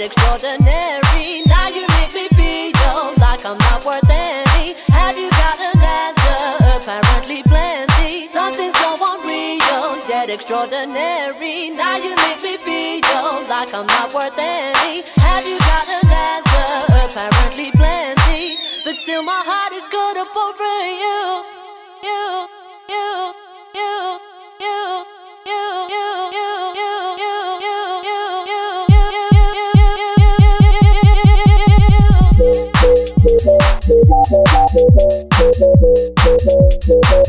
extraordinary. Now you make me feel like I'm not worth any. Have you got an answer? Apparently plenty. Something so unreal yet extraordinary. Now you make me feel like I'm not worth any. Have you got an answer? Apparently plenty. But still my heart is good for. You,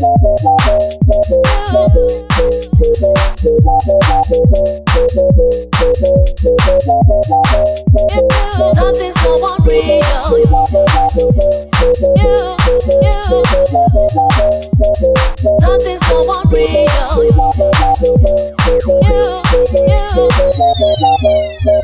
Something so unreal. You, you. Something so unreal. You,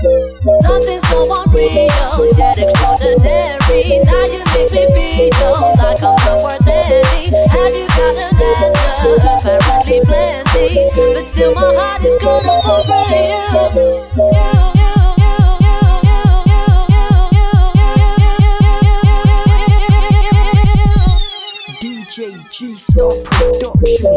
you. Something so unreal, yet extraordinary. Now you make me feel like I'm not worth any. Have you got an answer? Apparently plenty, but still my heart is good over you. you. DJ G Star Productions.